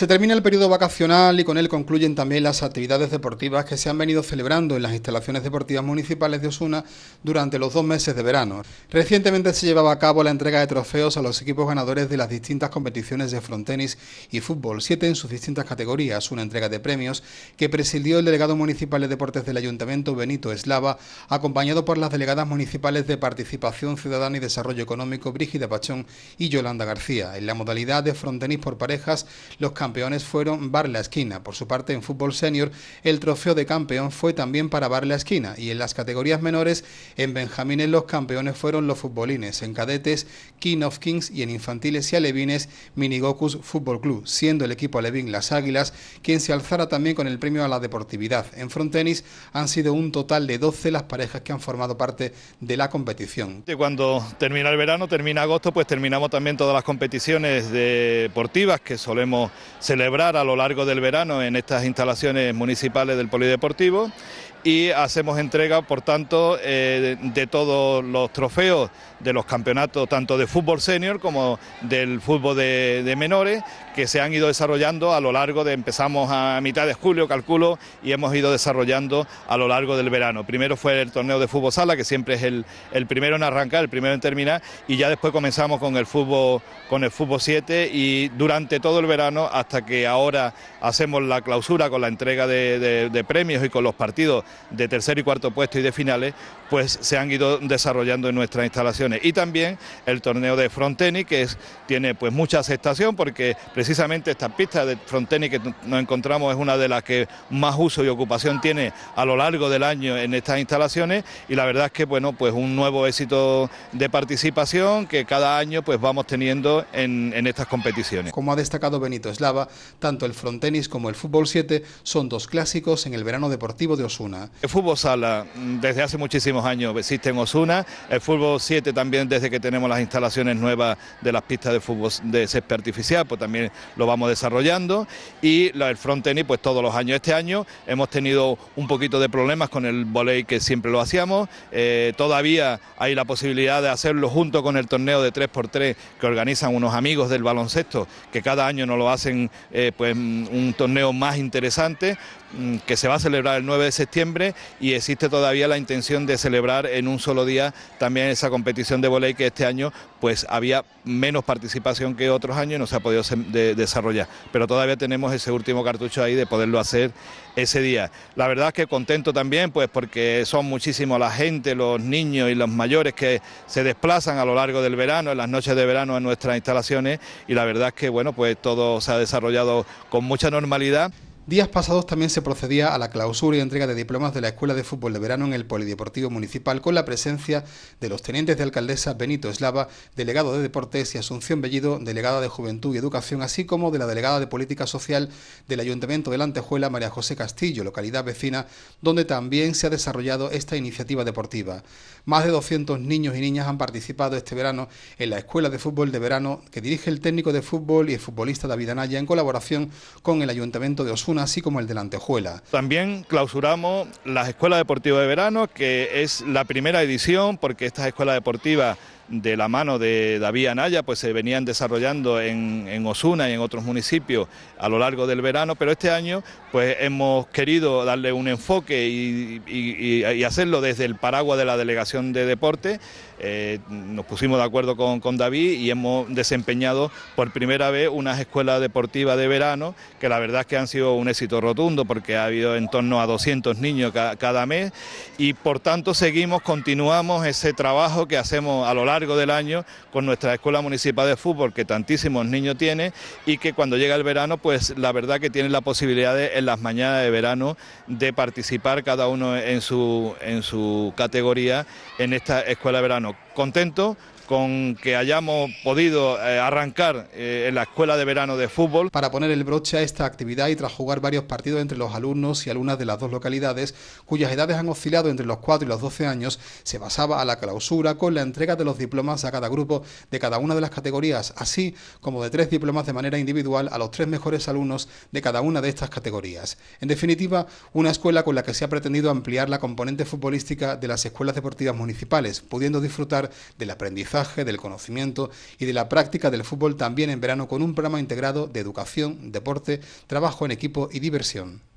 Se termina el periodo vacacional y con él concluyen también las actividades deportivas que se han venido celebrando en las instalaciones deportivas municipales de Osuna durante los dos meses de verano. Recientemente se llevaba a cabo la entrega de trofeos a los equipos ganadores de las distintas competiciones de frontenis y fútbol, siete en sus distintas categorías, una entrega de premios que presidió el delegado municipal de deportes del Ayuntamiento Benito Eslava, acompañado por las delegadas municipales de Participación Ciudadana y Desarrollo Económico Brígida Pachón y Yolanda García. En la modalidad de frontenis por parejas, los campeones fueron Bar La Esquina. Por su parte, en fútbol senior, el trofeo de campeón fue también para Bar La Esquina. Y en las categorías menores, en Benjamines los campeones fueron los futbolines. En cadetes, King of Kings y en infantiles y alevines, Minigocus Fútbol Club, siendo el equipo alevín Las Águilas quien se alzara también con el premio a la deportividad. En frontenis han sido un total de 12 las parejas que han formado parte de la competición. Cuando termina el verano, termina agosto, pues terminamos también todas las competiciones deportivas que solemos celebrar a lo largo del verano en estas instalaciones municipales del Polideportivo y hacemos entrega, por tanto, eh, de todos los trofeos de los campeonatos, tanto de fútbol senior como del fútbol de, menores, que se han ido desarrollando a lo largo de, empezamos a mitad de julio, calculo, y hemos ido desarrollando a lo largo del verano. Primero fue el torneo de fútbol sala, que siempre es el, el primero en arrancar, el primero en terminar, y ya después comenzamos con el fútbol, con el fútbol 7 y durante todo el verano, hasta que ahora hacemos la clausura con la entrega de premios y con los partidos de tercer y cuarto puesto y de finales, pues se han ido desarrollando en nuestras instalaciones. Y también el torneo de fronteni, que tiene pues mucha aceptación porque precisamente esta pista de fronteni que nos encontramos es una de las que más uso y ocupación tiene a lo largo del año en estas instalaciones y la verdad es que bueno, pues un nuevo éxito de participación que cada año pues vamos teniendo en, en estas competiciones. Como ha destacado Benito Eslava, tanto el frontenis como el fútbol 7 son dos clásicos en el verano deportivo de Osuna. El fútbol sala mm, desde hace muchísimos años existe en Osuna, el fútbol 7 también desde que tenemos las instalaciones nuevas de las pistas de fútbol de césped artificial, pues también lo vamos desarrollando. Y el frontenis pues todos los años. Este año hemos tenido un poquito de problemas con el volei que siempre lo hacíamos, eh, todavía hay la posibilidad de hacerlo junto con el torneo de 3x3 que organizan unos amigos del baloncesto que cada año nos lo hacen eh, pues un torneo más interesante. mm, que se va a celebrar el 9 de septiembre y existe todavía la intención de celebrar en un solo día también esa competición de volei que este año pues había menos participación que otros años y no se ha podido desarrollar. Pero todavía tenemos ese último cartucho ahí de poderlo hacer ese día. La verdad es que contento también pues porque son muchísimos la gente, los niños y los mayores que se desplazan a lo largo del verano, en las noches de verano en nuestras instalaciones y la verdad es que bueno pues todo se ha desarrollado con mucha normalidad. Días pasados también se procedía a la clausura y entrega de diplomas de la Escuela de Fútbol de Verano en el Polideportivo Municipal con la presencia de los tenientes de alcaldesa Benito Eslava, delegado de Deportes, y Asunción Bellido, delegada de Juventud y Educación, así como de la delegada de Política Social del Ayuntamiento de la Antejuela, María José Castillo, localidad vecina, donde también se ha desarrollado esta iniciativa deportiva. Más de 200 niños y niñas han participado este verano en la Escuela de Fútbol de Verano que dirige el técnico de fútbol y el futbolista David Anaya en colaboración con el Ayuntamiento de Osuna así como el de la Antejuela. También clausuramos las escuelas deportivas de verano, que es la primera edición, porque estas escuelas deportivas de la mano de David Anaya, pues se venían desarrollando en, Osuna y en otros municipios a lo largo del verano, pero este año pues hemos querido darle un enfoque y, hacerlo desde el paraguas de la Delegación de Deporte. Eh, nos pusimos de acuerdo con, David y hemos desempeñado por primera vez unas escuelas deportivas de verano que la verdad es que han sido un éxito rotundo porque ha habido en torno a 200 niños cada mes y por tanto seguimos, continuamos ese trabajo que hacemos a lo largo del año con nuestra Escuela Municipal de Fútbol, que tantísimos niños tiene y que cuando llega el verano, pues la verdad que tienen la posibilidad de, en las mañanas de verano de participar cada uno en su, en su categoría en esta Escuela de Verano. Contento con que hayamos podido eh, arrancar eh, en la escuela de verano de fútbol. Para poner el broche a esta actividad y tras jugar varios partidos entre los alumnos y alumnas de las dos localidades, cuyas edades han oscilado entre los 4 y los 12 años, se basaba a la clausura con la entrega de los diplomas a cada grupo de cada una de las categorías, así como de tres diplomas de manera individual a los tres mejores alumnos de cada una de estas categorías. En definitiva, una escuela con la que se ha pretendido ampliar la componente futbolística de las escuelas deportivas municipales, pudiendo disfrutar del aprendizaje, del conocimiento y de la práctica del fútbol también en verano con un programa integrado de educación, deporte, trabajo en equipo y diversión.